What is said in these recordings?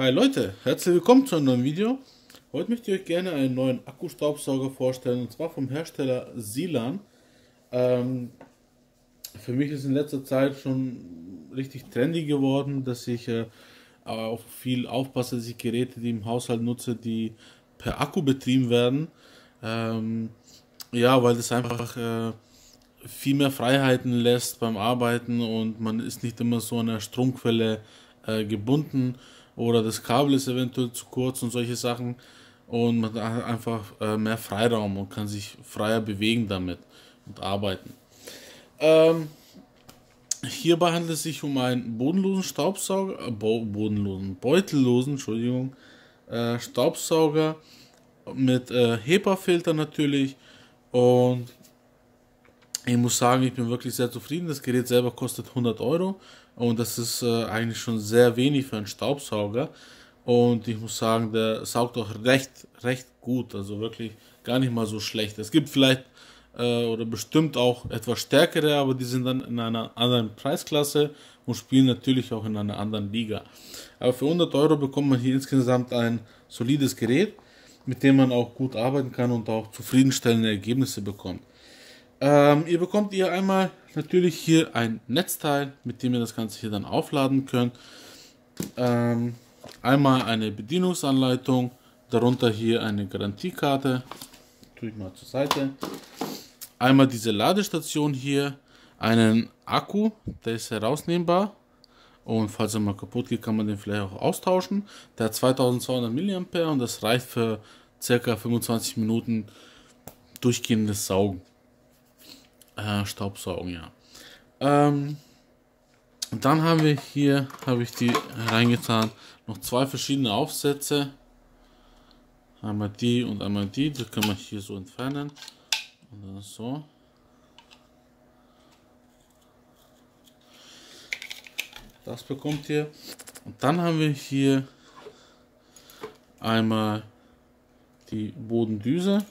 Hi Leute, herzlich willkommen zu einem neuen Video. Heute möchte ich euch gerne einen neuen Akkustaubsauger vorstellen und zwar vom Hersteller Silan. Ähm, für mich ist in letzter Zeit schon richtig trendy geworden, dass ich äh, auf viel aufpasse, dass ich Geräte, die im Haushalt nutze, die per Akku betrieben werden. Ähm, ja, weil das einfach äh, viel mehr Freiheiten lässt beim Arbeiten und man ist nicht immer so an der Stromquelle äh, gebunden oder das Kabel ist eventuell zu kurz und solche Sachen und man hat einfach äh, mehr Freiraum und kann sich freier bewegen damit und arbeiten. Ähm, hierbei handelt es sich um einen bodenlosen Staubsauger, äh, bodenlosen, beutellosen, Entschuldigung, äh, Staubsauger mit äh, HEPA-Filter natürlich und ich muss sagen, ich bin wirklich sehr zufrieden. Das Gerät selber kostet 100 Euro und das ist äh, eigentlich schon sehr wenig für einen Staubsauger. Und ich muss sagen, der saugt auch recht, recht gut. Also wirklich gar nicht mal so schlecht. Es gibt vielleicht äh, oder bestimmt auch etwas stärkere, aber die sind dann in einer anderen Preisklasse und spielen natürlich auch in einer anderen Liga. Aber für 100 Euro bekommt man hier insgesamt ein solides Gerät, mit dem man auch gut arbeiten kann und auch zufriedenstellende Ergebnisse bekommt. Ähm, ihr bekommt hier einmal natürlich hier ein Netzteil, mit dem ihr das Ganze hier dann aufladen könnt. Ähm, einmal eine Bedienungsanleitung, darunter hier eine Garantiekarte. Tue ich mal zur Seite. Einmal diese Ladestation hier, einen Akku, der ist herausnehmbar. Und falls er mal kaputt geht, kann man den vielleicht auch austauschen. Der hat 2200 mAh und das reicht für circa 25 Minuten durchgehendes Saugen. Äh, Staubsaugen, ja. Ähm, dann haben wir hier, habe ich die reingetan, noch zwei verschiedene Aufsätze. Einmal die und einmal die, die kann man hier so entfernen. Und dann so. Das bekommt ihr. Und dann haben wir hier einmal die Bodendüse.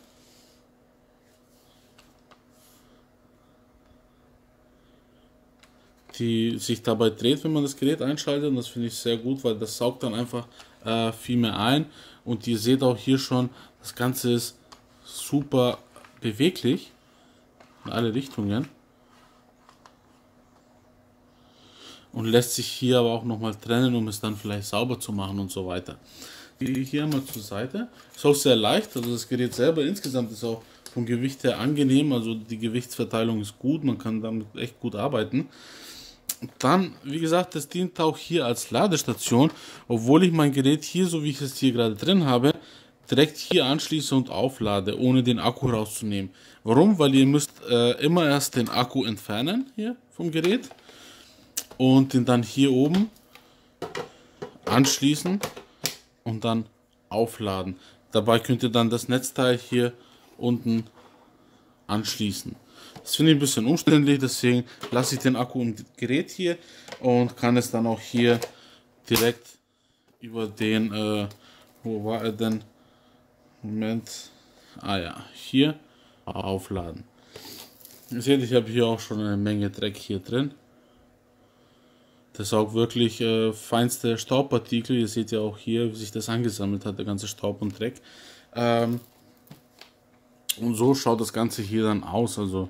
Die sich dabei dreht, wenn man das Gerät einschaltet. Und das finde ich sehr gut, weil das saugt dann einfach äh, viel mehr ein. Und ihr seht auch hier schon, das Ganze ist super beweglich in alle Richtungen. Und lässt sich hier aber auch nochmal trennen, um es dann vielleicht sauber zu machen und so weiter. Hier einmal zur Seite. Ist auch sehr leicht, also das Gerät selber insgesamt ist auch vom Gewicht her angenehm, also die Gewichtsverteilung ist gut, man kann damit echt gut arbeiten. Dann, wie gesagt, das dient auch hier als Ladestation, obwohl ich mein Gerät hier, so wie ich es hier gerade drin habe, direkt hier anschließe und auflade, ohne den Akku rauszunehmen. Warum? Weil ihr müsst äh, immer erst den Akku entfernen hier vom Gerät und den dann hier oben anschließen und dann aufladen. Dabei könnt ihr dann das Netzteil hier unten anschließen. Das finde ich ein bisschen umständlich, deswegen lasse ich den Akku im Gerät hier und kann es dann auch hier direkt über den, äh, wo war er denn? Moment, ah ja, hier aufladen. Ihr seht, ich habe hier auch schon eine Menge Dreck hier drin. Das saugt wirklich äh, feinste Staubpartikel. Ihr seht ja auch hier, wie sich das angesammelt hat, der ganze Staub und Dreck. Ähm, und so schaut das Ganze hier dann aus. Also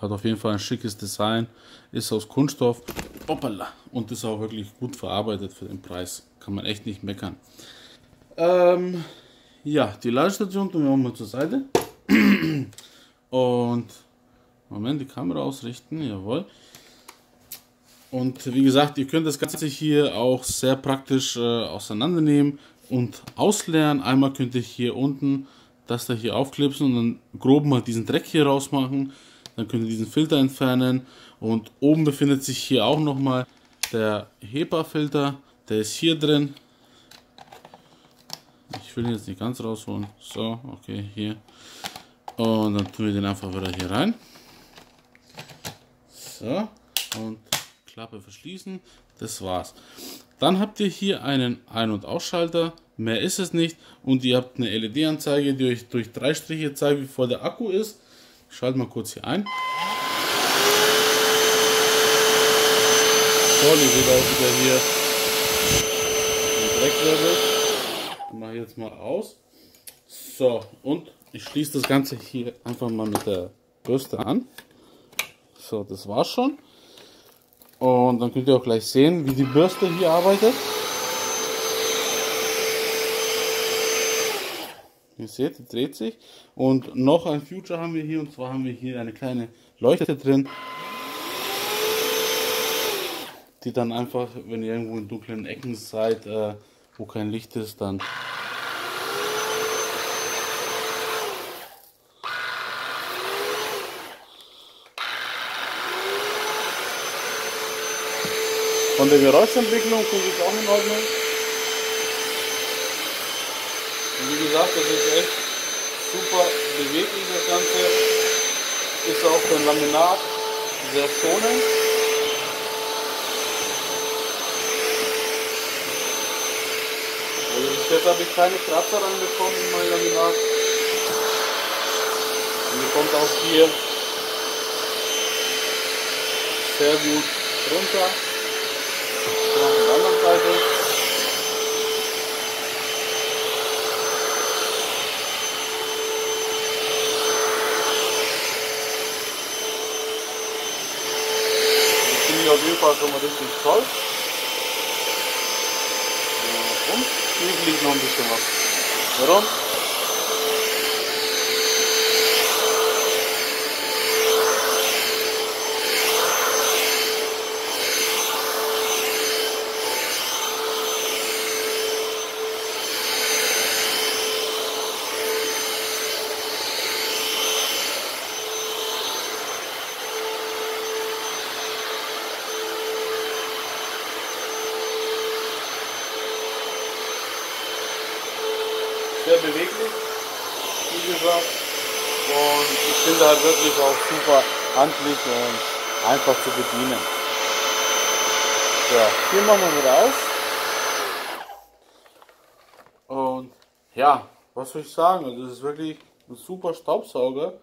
Hat auf jeden Fall ein schickes Design, ist aus Kunststoff Hoppala, und ist auch wirklich gut verarbeitet für den Preis. Kann man echt nicht meckern. Ähm, ja, die Ladestation tun wir auch mal zur Seite. Und Moment, die Kamera ausrichten, jawohl. Und wie gesagt, ihr könnt das Ganze hier auch sehr praktisch äh, auseinandernehmen und ausleeren. Einmal könnt ihr hier unten das da hier aufklipsen und dann grob mal diesen Dreck hier rausmachen. Dann könnt ihr diesen Filter entfernen. Und oben befindet sich hier auch nochmal der HEPA-Filter. Der ist hier drin. Ich will ihn jetzt nicht ganz rausholen. So, okay, hier. Und dann tun wir den einfach wieder hier rein. So, und Klappe verschließen. Das war's. Dann habt ihr hier einen Ein- und Ausschalter. Mehr ist es nicht. Und ihr habt eine LED-Anzeige, die euch durch drei Striche zeigt, wie voll der Akku ist. Schalte mal kurz hier ein. seht auch wieder hier den Dreckwirbel. Mache ich jetzt mal aus. So, und ich schließe das Ganze hier einfach mal mit der Bürste an. So, das war's schon. Und dann könnt ihr auch gleich sehen, wie die Bürste hier arbeitet. Ihr seht, die dreht sich. Und noch ein Future haben wir hier. Und zwar haben wir hier eine kleine Leuchte drin. Die dann einfach, wenn ihr irgendwo in dunklen Ecken seid, äh, wo kein Licht ist, dann Von der Geräuschentwicklung finde ich auch in Ordnung. Und wie gesagt, das ist echt super beweglich das Ganze. Ist auch für ein Laminat sehr schonend. Also bis jetzt habe ich keine Kratzer reinbekommen in mein Laminat. Und die kommt auch hier sehr gut runter auf der anderen Seite. Das finde ich auf jeden Fall schon mal richtig toll. Und hier liegt noch ein bisschen was. Warum? Sehr beweglich, wie gesagt. Und ich finde halt wirklich auch super handlich und einfach zu bedienen. So, hier machen wir wieder aus. Und ja, was soll ich sagen? Also das ist wirklich ein super Staubsauger,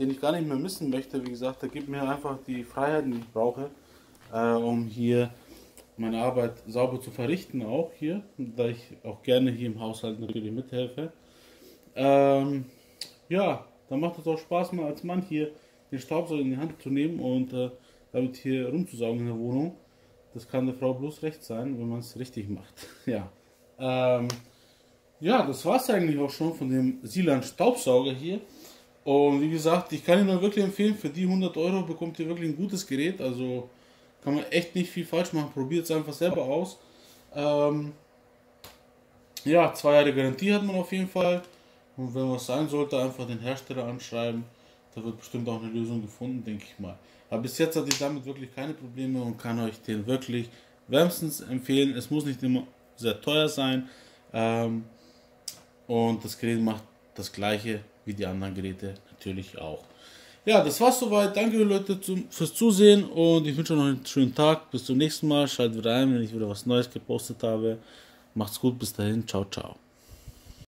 den ich gar nicht mehr missen möchte. Wie gesagt, der gibt mir einfach die Freiheiten, die ich brauche, äh, um hier meine Arbeit sauber zu verrichten, auch hier, da ich auch gerne hier im Haushalt natürlich mithelfe. Ähm, ja, dann macht es auch Spaß, mal als Mann hier den Staubsauger in die Hand zu nehmen und äh, damit hier rumzusaugen in der Wohnung. Das kann der Frau bloß recht sein, wenn man es richtig macht. ja. Ähm, ja, das war es eigentlich auch schon von dem Silan Staubsauger hier. Und wie gesagt, ich kann Ihnen nur wirklich empfehlen, für die 100 Euro bekommt ihr wirklich ein gutes Gerät. Also kann man echt nicht viel falsch machen. Probiert es einfach selber aus. Ähm, ja, zwei Jahre Garantie hat man auf jeden Fall. Und wenn was sein sollte, einfach den Hersteller anschreiben. Da wird bestimmt auch eine Lösung gefunden, denke ich mal. Aber bis jetzt hatte ich damit wirklich keine Probleme und kann euch den wirklich wärmstens empfehlen. Es muss nicht immer sehr teuer sein. Ähm, und das Gerät macht das gleiche wie die anderen Geräte natürlich auch. Ja, das war's soweit. Danke Leute zum, fürs Zusehen und ich wünsche euch noch einen schönen Tag. Bis zum nächsten Mal. Schaltet wieder ein, wenn ich wieder was Neues gepostet habe. Macht's gut, bis dahin. Ciao, ciao.